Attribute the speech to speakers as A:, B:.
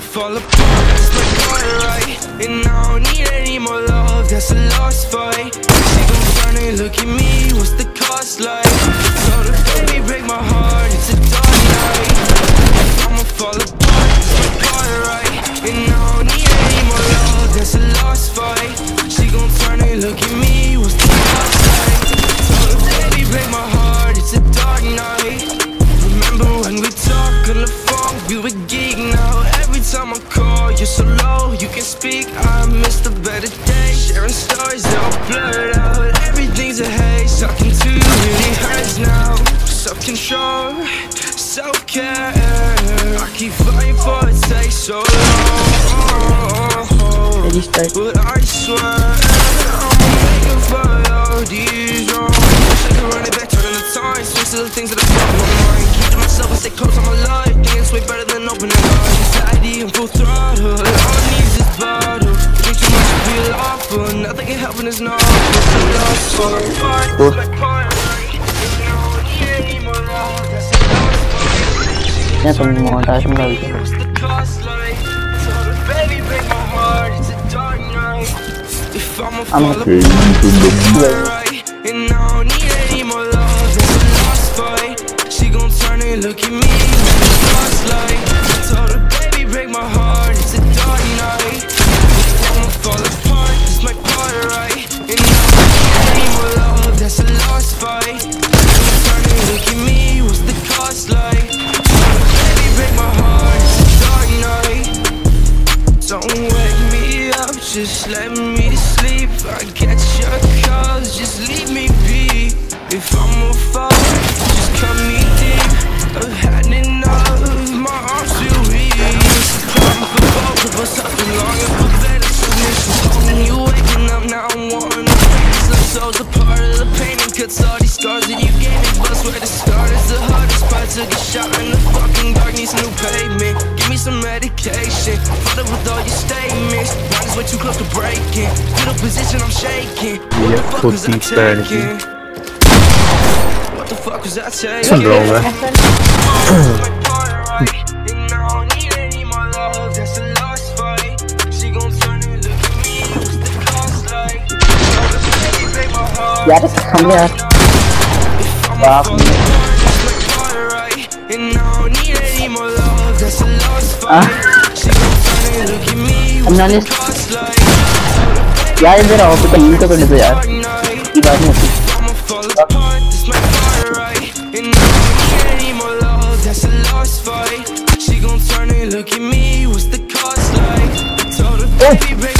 A: fall apart, that's my part, right? And I don't need any more love, that's a lost fight She gon' turn and look at me, what's the cost like? Sharing stories, all blurred out. Everything's a haze, talking to you really hurts now Self-control, self-care I keep fighting for it, takes so long. But I swear, I'ma make it for all these wrongs I can run it back, turn the time Switch to the things that I in my mind Keep to myself, I stay close, I'm alive Thinking it's way better than opening eyes. Anxiety and full throttle a lost fight
B: Yan, kung montage mo gawin.
A: What's the cost like? Told her, baby, my heart, it's a dark night. I'ma fall apart, right? And I don't need any more love, that's a lost fight. She gon' turn and look at me? Told her, Took a shot in the fucking dark, needs new pavement Give me some medication, flooded with all your statements Mine is way too close to breaking Little position, I'm shaking What the fuck was I taking? What the fuck was I taking?
C: Sånn bra med.
B: Ya, das kann ja. Warum? Ah. Analyst. यार इधर आओ तो कहीं तो कर दो यार की बात नहीं होती
A: I'ma fall apart, this my part, right? And I don't need any more love, that's a lost fight. She gon' turn and look at me, what's the cost like? Told her, baby, break